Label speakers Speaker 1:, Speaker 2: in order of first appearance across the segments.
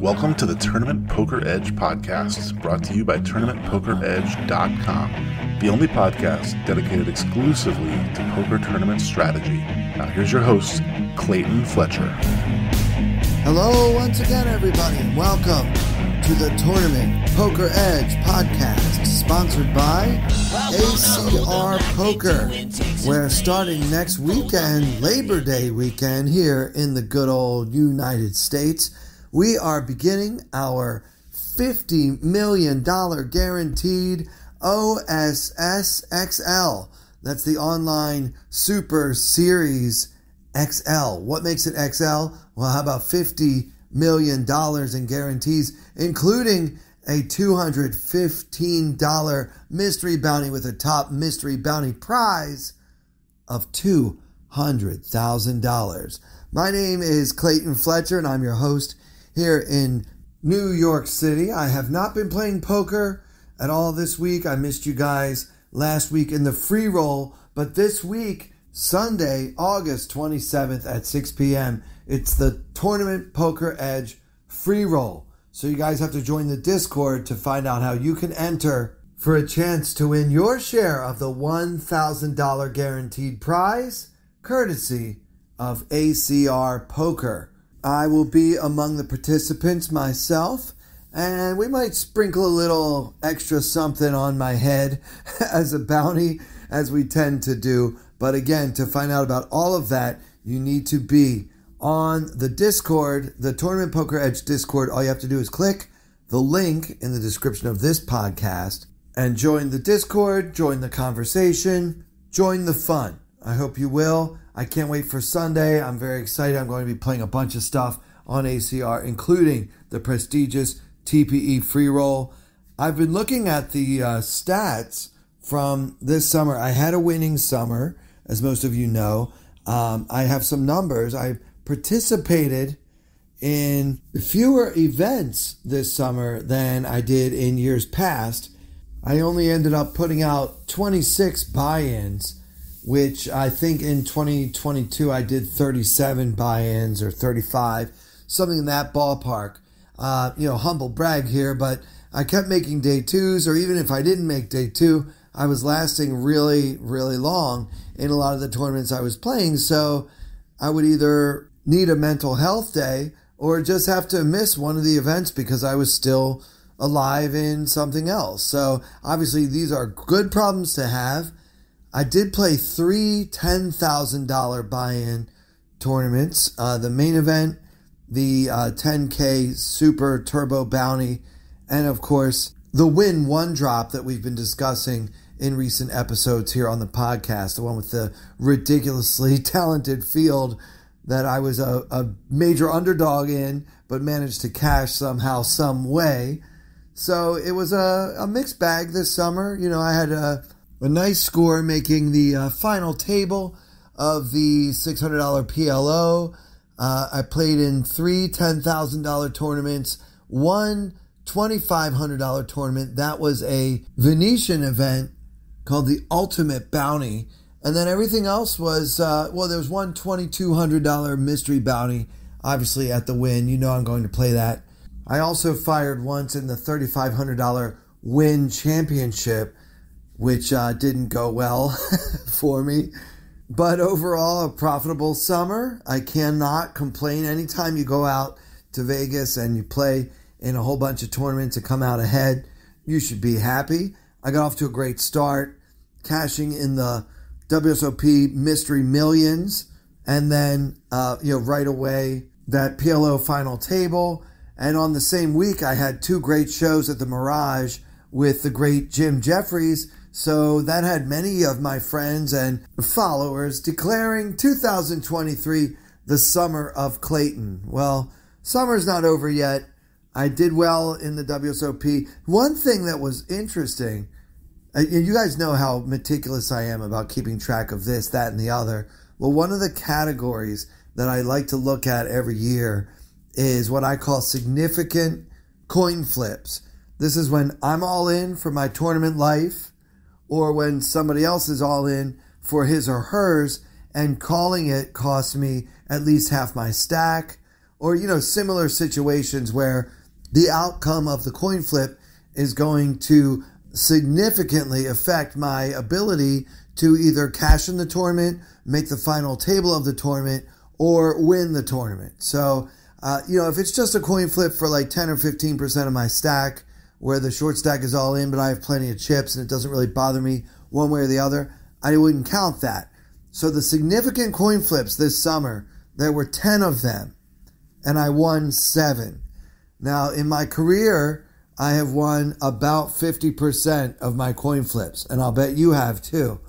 Speaker 1: Welcome to the Tournament Poker Edge podcast, brought to you by TournamentPokerEdge.com, the only podcast dedicated exclusively to poker tournament strategy. Now, here's your host, Clayton Fletcher.
Speaker 2: Hello, once again, everybody, welcome to the Tournament Poker Edge podcast, sponsored by ACR Poker. Where starting next weekend, Labor Day weekend, here in the good old United States, we are beginning our $50 million guaranteed OSS XL. That's the online Super Series XL. What makes it XL? Well, how about $50 million in guarantees, including a $215 mystery bounty with a top mystery bounty prize of $200,000. My name is Clayton Fletcher, and I'm your host here in New York City. I have not been playing poker at all this week. I missed you guys last week in the free roll, but this week, Sunday, August 27th at 6 p.m., it's the Tournament Poker Edge free roll. So you guys have to join the Discord to find out how you can enter for a chance to win your share of the $1,000 guaranteed prize, courtesy of ACR Poker. I will be among the participants myself, and we might sprinkle a little extra something on my head as a bounty, as we tend to do. But again, to find out about all of that, you need to be on the Discord, the Tournament Poker Edge Discord. All you have to do is click the link in the description of this podcast and join the Discord, join the conversation, join the fun. I hope you will. I can't wait for Sunday. I'm very excited. I'm going to be playing a bunch of stuff on ACR, including the prestigious TPE free roll. I've been looking at the uh, stats from this summer. I had a winning summer, as most of you know. Um, I have some numbers. I participated in fewer events this summer than I did in years past. I only ended up putting out 26 buy ins which I think in 2022 I did 37 buy-ins or 35, something in that ballpark. Uh, you know, humble brag here, but I kept making day twos, or even if I didn't make day two, I was lasting really, really long in a lot of the tournaments I was playing. So I would either need a mental health day or just have to miss one of the events because I was still alive in something else. So obviously, these are good problems to have. I did play three $10,000 buy in tournaments uh, the main event, the uh, 10K Super Turbo Bounty, and of course, the Wynn One drop that we've been discussing in recent episodes here on the podcast, the one with the ridiculously talented field that I was a, a major underdog in, but managed to cash somehow, some way. So it was a, a mixed bag this summer. You know, I had a a nice score, making the uh, final table of the $600 PLO. Uh, I played in three $10,000 tournaments, one $2,500 tournament. That was a Venetian event called the Ultimate Bounty. And then everything else was, uh, well, there was one $2,200 mystery bounty, obviously at the Wynn. You know I'm going to play that. I also fired once in the $3,500 Wynn championship which uh, didn't go well for me. But overall, a profitable summer. I cannot complain. Anytime you go out to Vegas and you play in a whole bunch of tournaments and come out ahead, you should be happy. I got off to a great start, cashing in the WSOP Mystery Millions, and then uh, you know right away that PLO final table. And on the same week, I had two great shows at the Mirage with the great Jim Jefferies so that had many of my friends and followers declaring 2023 the summer of Clayton. Well, summer's not over yet. I did well in the WSOP. One thing that was interesting, Uh, you guys know how meticulous I am about keeping track of this, that, and the other. Well, one of the categories that I like to look at every year is what I call significant coin flips. This is when I'm all in for my tournament life or when somebody else is all in for his or hers and calling it costs me at least half my stack, or, you know, similar situations where the outcome of the coin flip is going to significantly affect my ability to either cash in the tournament, make the final table of the tournament, or win the tournament. So, uh, you know, if it's just a coin flip for like 10 or 15% of my stack, where the short stack is all in, but I have plenty of chips and it doesn't really bother me one way or the other, I wouldn't count that. So the significant coin flips this summer, there were 10 of them, and I won seven. Now, in my career, I have won about 50% of my coin flips, and I'll bet you have too.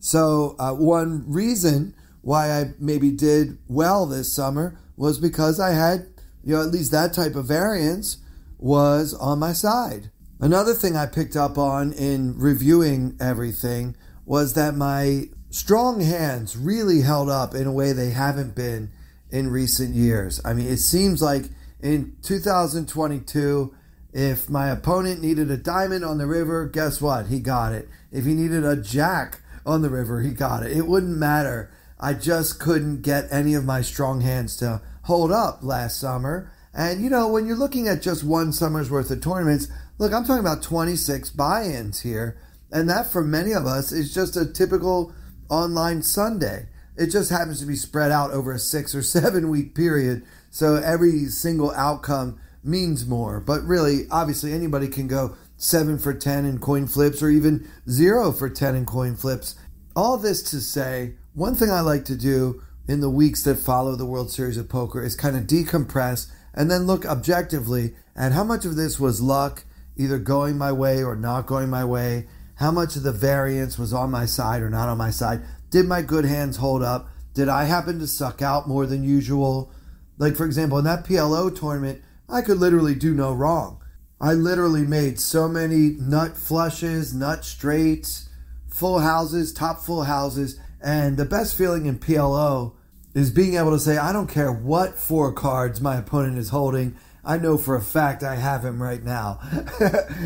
Speaker 2: So, uh, one reason why I maybe did well this summer was because I had, you know, at least that type of variance was on my side. Another thing I picked up on in reviewing everything was that my strong hands really held up in a way they haven't been in recent years. I mean, it seems like in 2022, if my opponent needed a diamond on the river, guess what? He got it. If he needed a jack on the river, he got it. It wouldn't matter. I just couldn't get any of my strong hands to hold up last summer. And you know, when you're looking at just one summer's worth of tournaments, look, I'm talking about 26 buy ins here. And that for many of us is just a typical online Sunday. It just happens to be spread out over a six or seven week period. So every single outcome means more. But really, obviously, anybody can go seven for 10 in coin flips or even zero for 10 in coin flips. All this to say, one thing I like to do in the weeks that follow the World Series of Poker is kind of decompress and then look objectively at how much of this was luck, either going my way or not going my way, how much of the variance was on my side or not on my side. Did my good hands hold up? Did I happen to suck out more than usual? Like, for example, in that PLO tournament, I could literally do no wrong. I literally made so many nut flushes, nut straights, full houses, top full houses. And the best feeling in PLO is being able to say, I don't care what four cards my opponent is holding. I know for a fact I have him right now.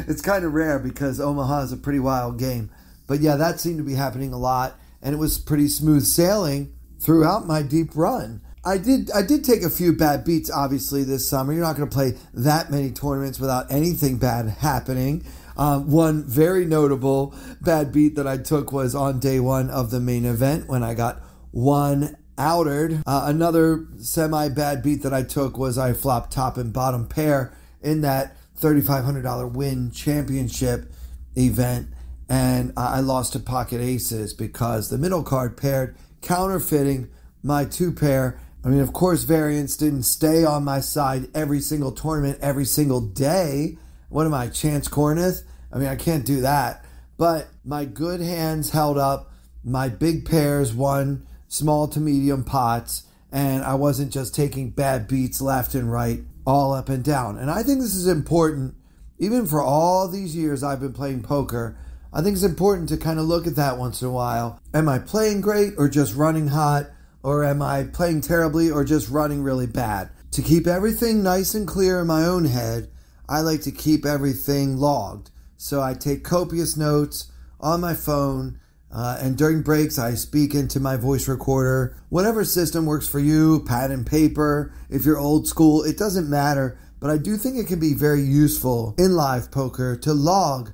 Speaker 2: it's kind of rare because Omaha is a pretty wild game. But yeah, that seemed to be happening a lot. And it was pretty smooth sailing throughout my deep run. I did I did take a few bad beats obviously this summer. You're not going to play that many tournaments without anything bad happening. Um, one very notable bad beat that I took was on day one of the main event when I got one outered. Uh, another semi bad beat that I took was I flopped top and bottom pair in that $3,500 Wynn championship event. And I lost to pocket aces because the middle card paired counterfeiting my two pair I mean, of course, variance didn't stay on my side every single tournament, every single day. What am I, Chance Kornuth? I mean, I can't do that. But my good hands held up. My big pairs won small to medium pots. And I wasn't just taking bad beats left and right, all up and down. And I think this is important, even for all these years I've been playing poker. I think it's important to kind of look at that once in a while. Am I playing great or just running hot? Or am I playing terribly or just running really bad? To keep everything nice and clear in my own head, I like to keep everything logged. So I take copious notes on my phone, uh, and during breaks, I speak into my voice recorder. Whatever system works for you, pad and paper, if you're old school, it doesn't matter. But I do think it can be very useful in live poker to log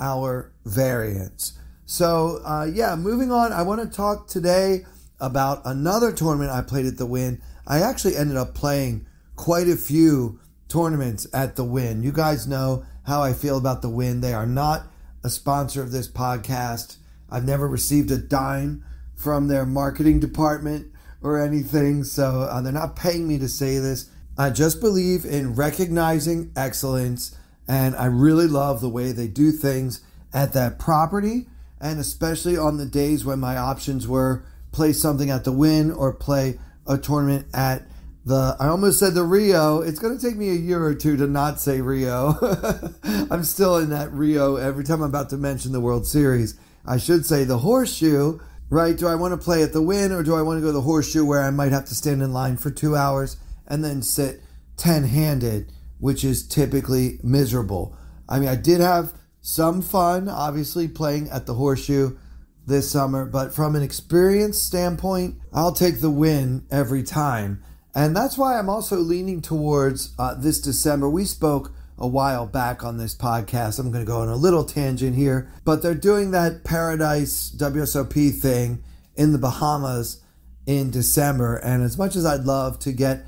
Speaker 2: our variance. So, uh, yeah, moving on, I want to talk today about another tournament I played at the Wynn. I actually ended up playing quite a few tournaments at the Wynn. You guys know how I feel about the Wynn. They are not a sponsor of this podcast. I've never received a dime from their marketing department or anything, so uh, they're not paying me to say this. I just believe in recognizing excellence, and I really love the way they do things at that property, and especially on the days when my options were play something at the Wynn or play a tournament at the I almost said the Rio. It's going to take me a year or two to not say Rio. I'm still in that Rio every time I'm about to mention the World Series. I should say the Horseshoe, right? Do I want to play at the Wynn or do I want to go to the Horseshoe where I might have to stand in line for 2 hours and then sit 10-handed, which is typically miserable. I mean, I did have some fun obviously playing at the Horseshoe this summer, but from an experience standpoint, I'll take the Wynn every time. And that's why I'm also leaning towards uh, this December. We spoke a while back on this podcast. I'm going to go on a little tangent here, but they're doing that Paradise WSOP thing in the Bahamas in December. And as much as I'd love to get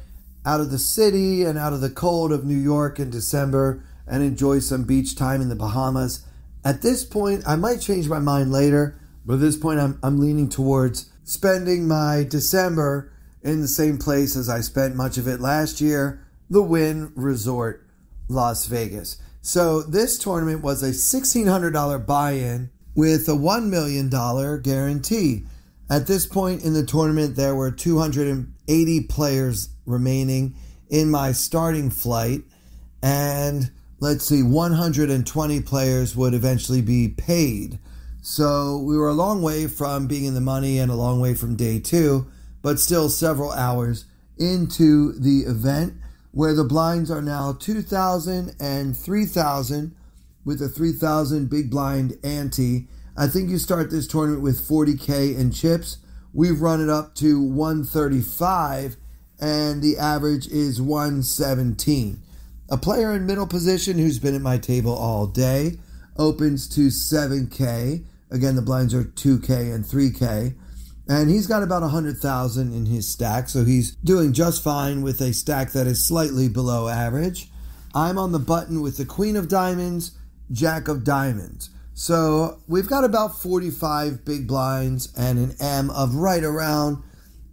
Speaker 2: out of the city and out of the cold of New York in December and enjoy some beach time in the Bahamas, at this point, I might change my mind later, but at this point, I'm, I'm leaning towards spending my December in the same place as I spent much of it last year, the Wynn Resort Las Vegas. So this tournament was a $1,600 buy in with a $1 million guarantee. At this point in the tournament, there were 280 players remaining in my starting flight, and let's see, 120 players would eventually be paid. So we were a long way from being in the money and a long way from day two, but still several hours into the event where the blinds are now 2,000 and 3,000 with a 3,000 big blind ante. I think you start this tournament with 40K in chips. We've run it up to 135 and the average is 117. A player in middle position who's been at my table all day opens to 7K. Again, the blinds are 2K and 3K. And he's got about 100,000 in his stack, so he's doing just fine with a stack that is slightly below average. I'm on the button with the Queen of Diamonds, Jack of Diamonds. So we've got about 45 big blinds and an M of right around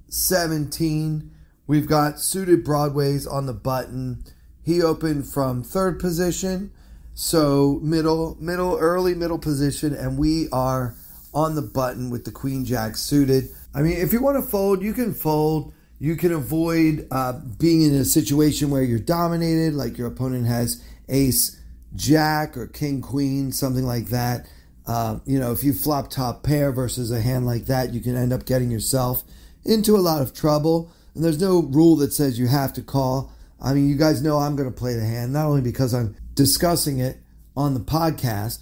Speaker 2: 17. We've got suited Broadways on the button. He opened from third position, so middle, middle, early middle position, and we are on the button with the queen jack suited. I mean, if you want to fold, you can fold. You can avoid uh, being in a situation where you're dominated, like your opponent has ace jack or king queen, something like that. Uh, you know, if you flop top pair versus a hand like that, you can end up getting yourself into a lot of trouble. And there's no rule that says you have to call. I mean, you guys know I'm going to play the hand, not only because I'm discussing it on the podcast,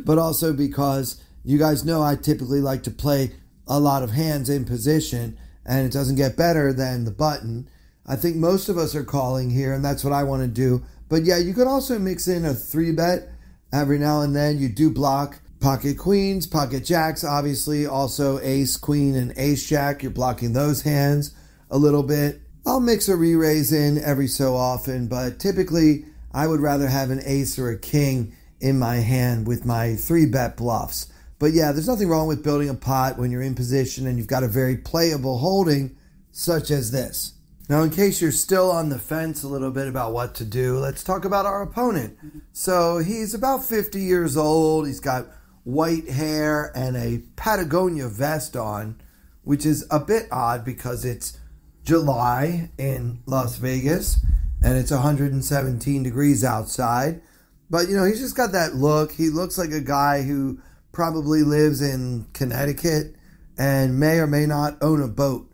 Speaker 2: but also because you guys know I typically like to play a lot of hands in position, and it doesn't get better than the button. I think most of us are calling here, and that's what I want to do. But yeah, you could also mix in a three bet every now and then. You do block pocket queens, pocket jacks, obviously, also ace, queen, and ace jack. You're blocking those hands a little bit. I'll mix a re raise in every so often, but typically I would rather have an ace or a king in my hand with my three bet bluffs. But yeah, there's nothing wrong with building a pot when you're in position and you've got a very playable holding such as this. Now, in case you're still on the fence a little bit about what to do, let's talk about our opponent. So he's about 50 years old. He's got white hair and a Patagonia vest on, which is a bit odd because it's July in Las Vegas and it's 117 degrees outside. But you know, he's just got that look. He looks like a guy who probably lives in Connecticut and may or may not own a boat.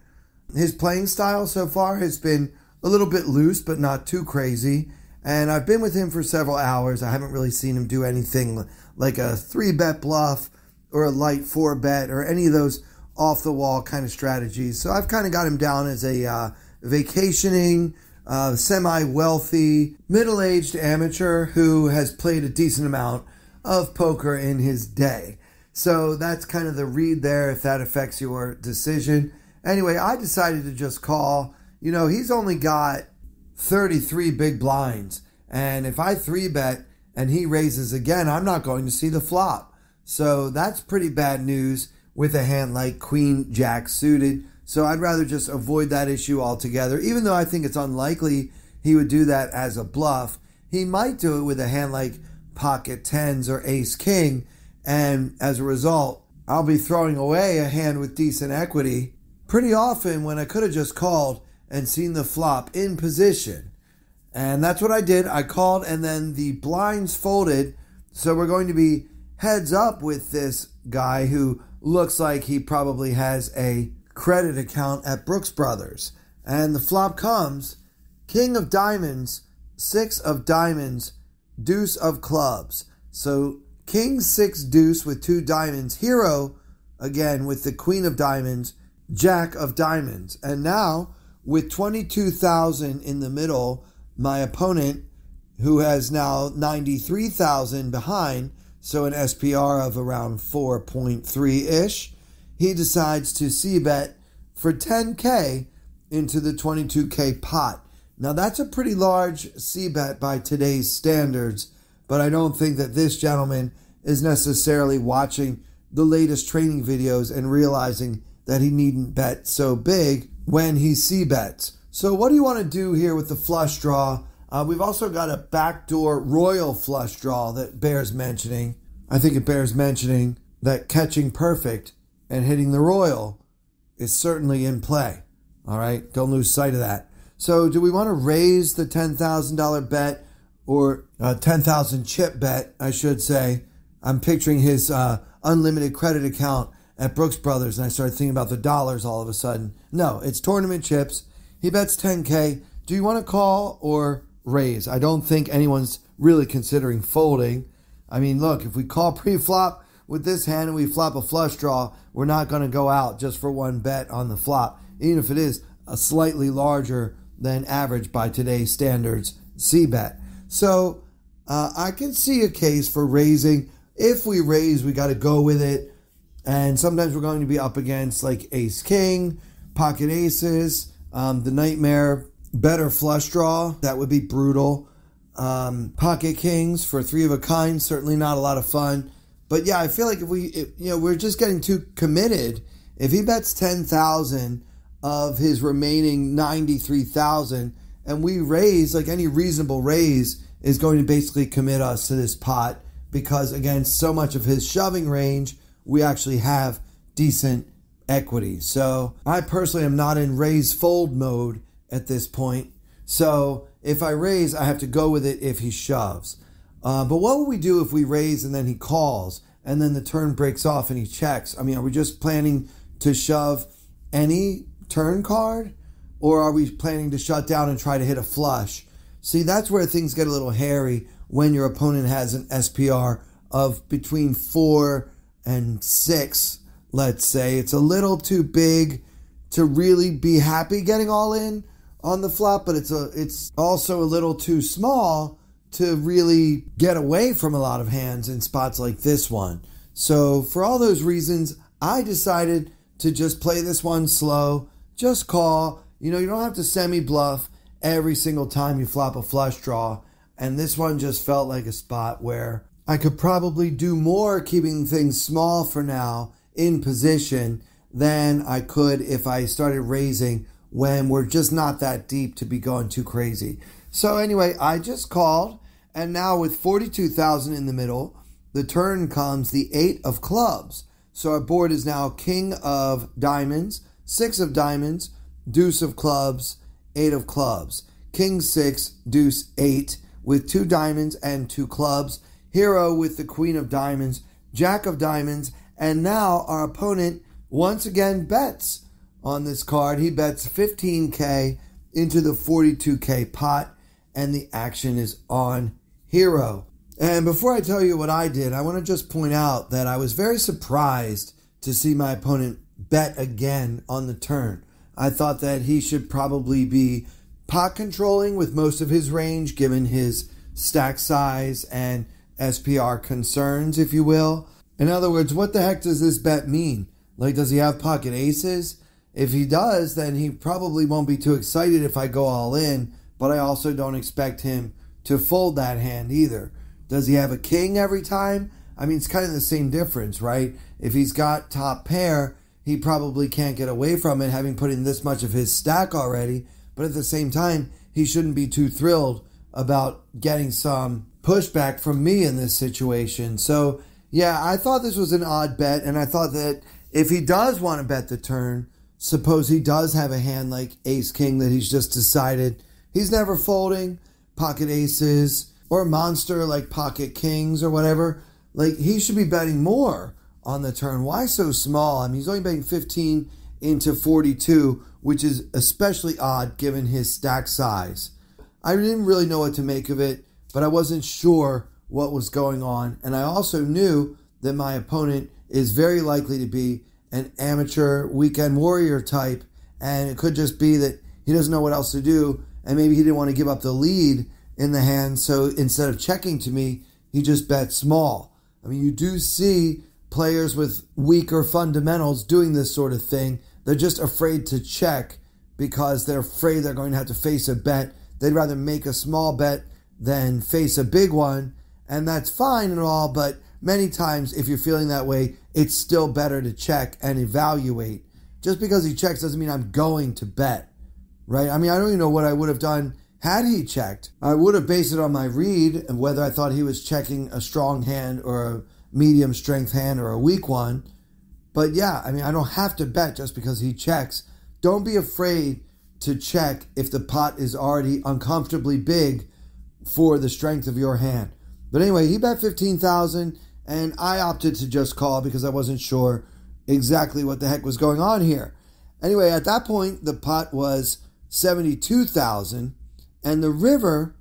Speaker 2: His playing style so far has been a little bit loose, but not too crazy. And I've been with him for several hours. I haven't really seen him do anything like a three bet bluff or a light four bet or any of those off the wall kind of strategies. So I've kind of got him down as a uh, vacationing, uh, semi wealthy, middle aged amateur who has played a decent amount of poker in his day. So that's kind of the read there if that affects your decision. Anyway, I decided to just call. You know, he's only got 33 big blinds. And if I three bet and he raises again, I'm not going to see the flop. So that's pretty bad news with a hand like Queen Jack suited. So I'd rather just avoid that issue altogether. Even though I think it's unlikely he would do that as a bluff, he might do it with a hand like pocket tens or ace king. And as a result, I'll be throwing away a hand with decent equity pretty often when I could have just called and seen the flop in position. And that's what I did. I called and then the blinds folded. So we're going to be heads up with this guy who looks like he probably has a credit account at Brooks Brothers. And the flop comes King of Diamonds, Six of Diamonds, Deuce of clubs. So king six deuce with two diamonds, hero again with the Queen of Diamonds, Jack of Diamonds. And now, with 22,000 in the middle, my opponent, who has now 93,000 behind, so an SPR of around 4.3 ish, he decides to C bet for 10K into the 22K pot. Now, that's a pretty large C bet by today's standards, but I don't think that this gentleman is necessarily watching the latest training videos and realizing that he needn't bet so big when he C bets. So, what do you want to do here with the flush draw? Uh, we've also got a backdoor royal flush draw that bears mentioning. I think it bears mentioning that catching perfect and hitting the royal is certainly in play. All right, don't lose sight of that. So, do we want to raise the $10,000 bet or uh, 10,000 chip bet, I should say? I'm picturing his uh, unlimited credit account at Brooks Brothers, and I started thinking about the dollars all of a sudden. No, it's tournament chips. He bets 10K. Do you want to call or raise? I don't think anyone's really considering folding. I mean, look, if we call pre flop with this hand and we flop a flush draw, we're not going to go out just for one bet on the flop, even if it is a slightly larger than average by today's standards C bet. So uh, I can see a case for raising if we raise, we got to go with it. And sometimes we're going to be up against like ace king, pocket aces, um, the nightmare, better flush draw. That would be brutal. Um, pocket kings for three of a kind, certainly not a lot of fun. But yeah, I feel like if we, if, you know, we're just getting too committed. If he bets 10,000 of his remaining 93,000 and we raise, like any reasonable raise, is going to basically commit us to this pot because again, so much of his shoving range, we actually have decent equity. So I personally am not in raise fold mode at this point. So if I raise, I have to go with it if he shoves. Uh, but what would we do if we raise and then he calls and then the turn breaks off and he checks? I mean, are we just planning to shove any turn card or are we planning to shut down and try to hit a flush? See, that's where things get a little hairy when your opponent has an SPR of between four and six, let's say. It's a little too big to really be happy getting all in on the flop, but it's a it's also a little too small to really get away from a lot of hands in spots like this one. So for all those reasons, I decided to just play this one slow, just call. You know, you don't have to semi bluff every single time you flop a flush draw. And this one just felt like a spot where I could probably do more keeping things small for now in position than I could if I started raising when we're just not that deep to be going too crazy. So anyway, I just called and now with 42,000 in the middle, the turn comes the 8 of clubs. So our board is now king of diamonds, 6 of diamonds, deuce of clubs, 8 of clubs. King 6, deuce 8 with two diamonds and two clubs, hero with the queen of diamonds, jack of diamonds, and now our opponent once again bets on this card. He bets 15k into the 42k pot, and the action is on hero. And before I tell you what I did, I want to just point out that I was very surprised to see my opponent bet again on the turn. I thought that he should probably be pot controlling with most of his range, given his stack size and SPR concerns, if you will. In other words, what the heck does this bet mean? Like, does he have pocket aces? If he does, then he probably won't be too excited if I go all in, but I also don't expect him to fold that hand either. Does he have a king every time? I mean, it's kind of the same difference, right? If he's got top pair, he probably can't get away from it, having put in this much of his stack already. But at the same time, he shouldn't be too thrilled about getting some pushback from me in this situation. So, yeah, I thought this was an odd bet. And I thought that if he does want to bet the turn, suppose he does have a hand like ace king that he's just decided he's never folding, pocket aces, or monster like pocket kings or whatever. Like, he should be betting more on the turn. Why so small? I mean, he's only betting 15 into 42 which is especially odd given his stack size. I didn't really know what to make of it, but I wasn't sure what was going on, and I also knew that my opponent is very likely to be an amateur weekend warrior type, and it could just be that he doesn't know what else to do, and maybe he didn't want to give up the lead in the hand. So instead of checking to me, he just bet small. I mean, you do see players with weaker fundamentals doing this sort of thing. They're just afraid to check because they're afraid they're going to have to face a bet. They'd rather make a small bet than face a big one. And that's fine and all, but many times if you're feeling that way, it's still better to check and evaluate. Just because he checks doesn't mean I'm going to bet, right? I mean, I don't even know what I would have done had he checked. I would have based it on my read and whether I thought he was checking a strong hand or a medium strength hand or a weak one. But yeah, I mean, I don't have to bet just because he checks. Don't be afraid to check if the pot is already uncomfortably big for the strength of your hand. But anyway, he bet 15,000 and I opted to just call because I wasn't sure exactly what the heck was going on here. Anyway, at that point, the pot was 72,000 and the river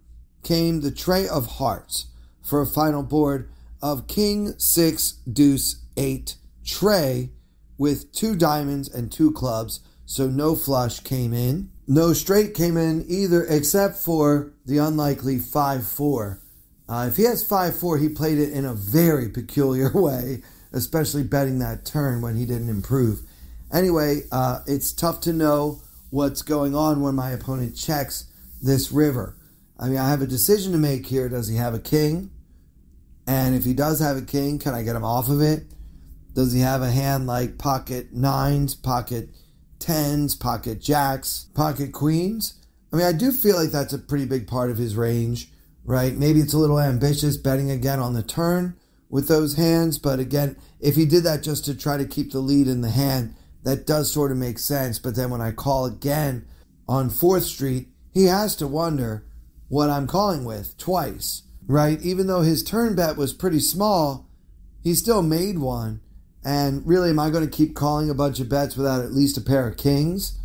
Speaker 2: came the tray of hearts for a final board of king 6 deuce 8 tray with two diamonds and two clubs, so no flush came in. No straight came in either, except for the unlikely 5 4 uh, if he has 5 4, he played it in a very peculiar way, especially betting that turn when he didn't improve. Anyway, uh, it's tough to know what's going on when my opponent checks this river. I mean, I have a decision to make here. Does he have a king? And if he does have a king, can I get him off of it? Does he have a hand like pocket nines, pocket tens, pocket jacks, pocket queens? I mean, I do feel like that's a pretty big part of his range right? Maybe it's a little ambitious betting again on the turn with those hands, but again, if he did that just to try to keep the lead in the hand, that does sort of make sense. But then when I call again on 4th Street, he has to wonder what I'm calling with twice, right? Even though his turn bet was pretty small, he still made one. And really, am I going to keep calling a bunch of bets without at least a pair of kings?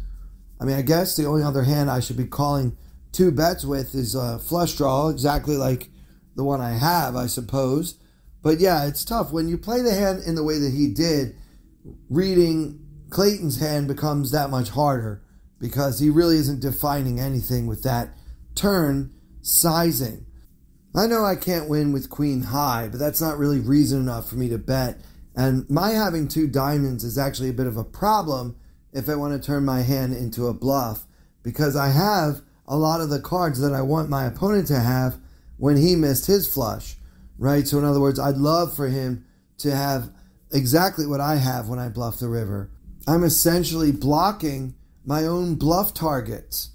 Speaker 2: I mean, I guess the only other hand I should be calling two bets with is a flush draw, exactly like the one I have, I suppose. But yeah, it's tough. When you play the hand in the way that he did, reading Clayton's hand becomes that much harder because he really isn't defining anything with that turn sizing. I know I can't win with queen high, but that's not really reason enough for me to bet. And my having two diamonds is actually a bit of a problem if I want to turn my hand into a bluff because I have a lot of the cards that I want my opponent to have when he missed his flush, right? So, in other words, I'd love for him to have exactly what I have when I bluff the river. I'm essentially blocking my own bluff targets,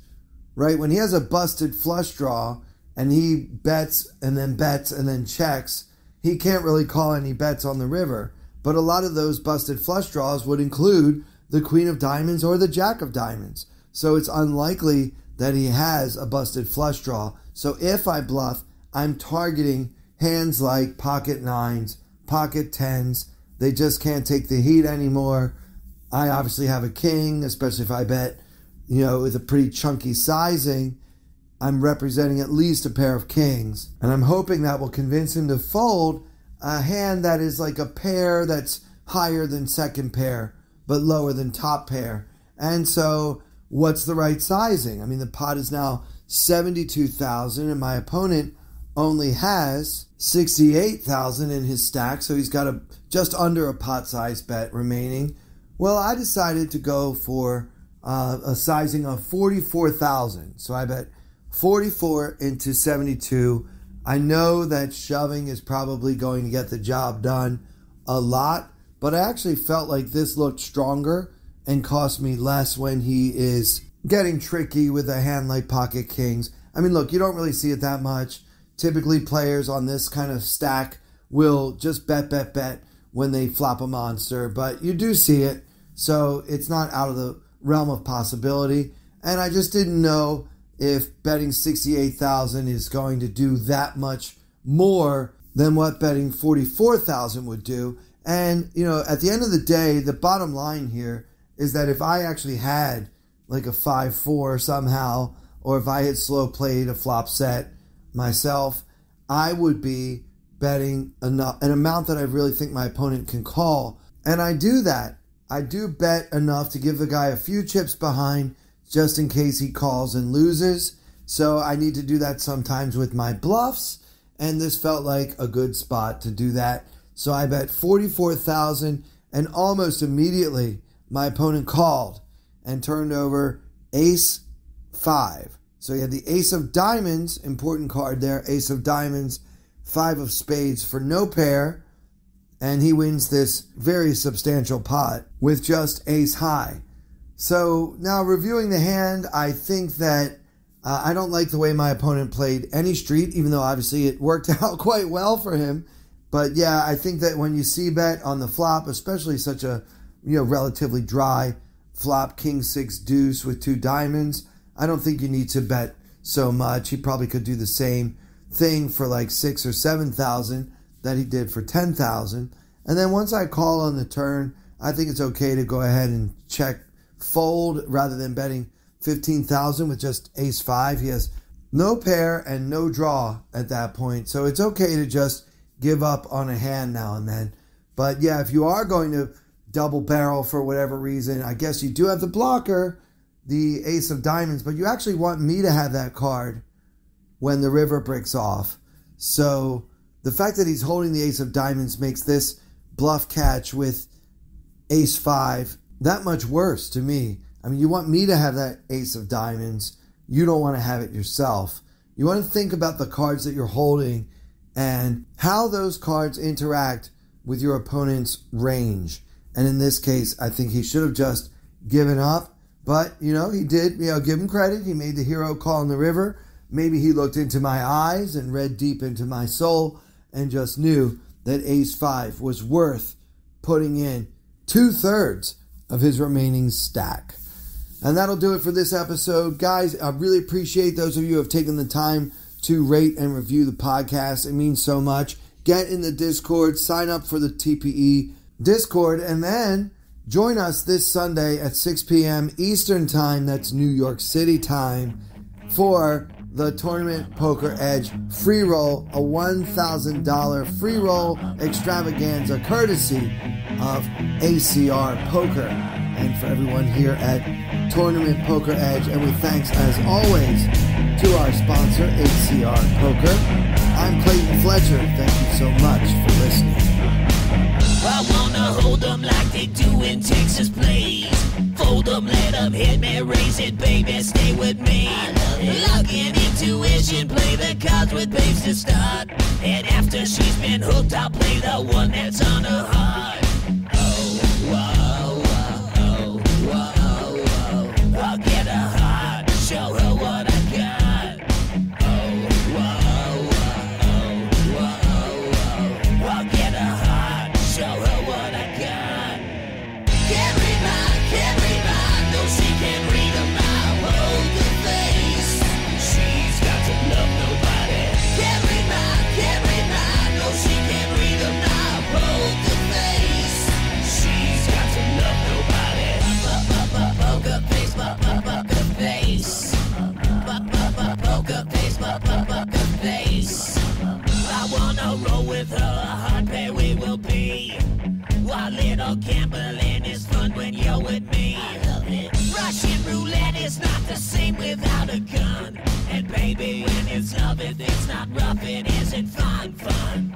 Speaker 2: right? When he has a busted flush draw and he bets and then bets and then checks, he can't really call any bets on the river. But a lot of those busted flush draws would include the queen of diamonds or the jack of diamonds. So it's unlikely that he has a busted flush draw. So if I bluff, I'm targeting hands like pocket nines, pocket tens. They just can't take the heat anymore. I obviously have a king, especially if I bet, you know, with a pretty chunky sizing. I'm representing at least a pair of kings. And I'm hoping that will convince him to fold a hand that is like a pair that's higher than second pair, but lower than top pair. And so what's the right sizing? I mean, the pot is now 72,000 and my opponent only has 68,000 in his stack, so he's got a just under a pot size bet remaining. Well, I decided to go for uh, a sizing of 44,000. So I bet 44 into 72. I know that shoving is probably going to get the job done a lot, but I actually felt like this looked stronger and cost me less when he is getting tricky with a hand like Pocket Kings. I mean, look, you don't really see it that much. Typically, players on this kind of stack will just bet, bet, bet when they flop a monster, but you do see it, so it's not out of the realm of possibility. And I just didn't know if betting 68,000 is going to do that much more than what betting 44,000 would do. And, you know, at the end of the day, the bottom line here is that if I actually had like a 5 4 somehow, or if I had slow played a flop set myself, I would be betting an amount that I really think my opponent can call. And I do that. I do bet enough to give the guy a few chips behind just in case he calls and loses. So I need to do that sometimes with my bluffs, and this felt like a good spot to do that. So I bet 44,000 and almost immediately my opponent called and turned over ace 5. So he had the ace of diamonds, important card there, ace of diamonds, 5 of spades for no pair and he wins this very substantial pot with just ace high. So now reviewing the hand, I think that uh, I don't like the way my opponent played any street, even though obviously it worked out quite well for him. But yeah, I think that when you see bet on the flop, especially such a you know relatively dry flop, king six deuce with two diamonds, I don't think you need to bet so much. He probably could do the same thing for like six or seven thousand that he did for 10,000. And then once I call on the turn, I think it's okay to go ahead and check fold rather than betting 15,000 with just ace 5. He has no pair and no draw at that point. So it's okay to just give up on a hand now and then. But yeah, if you are going to double barrel for whatever reason, I guess you do have the blocker, the ace of diamonds, but you actually want me to have that card when the river breaks off. So the fact that he's holding the ace of diamonds makes this bluff catch with ace five that much worse to me. I mean, you want me to have that ace of diamonds. You don't want to have it yourself. You want to think about the cards that you're holding and how those cards interact with your opponent's range. And in this case, I think he should have just given up. But, you know, he did, you know, give him credit. He made the hero call in the river. Maybe he looked into my eyes and read deep into my soul and just knew that ace five was worth putting in two thirds of his remaining stack. And that'll do it for this episode. Guys, I really appreciate those of you who have taken the time to rate and review the podcast. It means so much. Get in the Discord, sign up for the TPE Discord, and then join us this Sunday at 6 p.m. Eastern Time. That's New York City time for the Tournament Poker Edge free roll, a $1,000 free roll extravaganza courtesy of ACR Poker. And for everyone here at Tournament Poker Edge, and with thanks as always to our sponsor, ACR Poker. I'm Clayton Fletcher. Thank you so much for listening.
Speaker 3: I wanna hold them like they do in Texas. Fold them, let them hit me, raise it, baby, stay with me. Luck and intuition, play the cards with babes to start. And after she's been hooked, I'll play the one that's on her heart. With her, a we will be. While little gambling is fun when you're with me. Russian roulette is not the same without a gun. And baby, when it's love, it, it's not rough, it isn't fun, fun.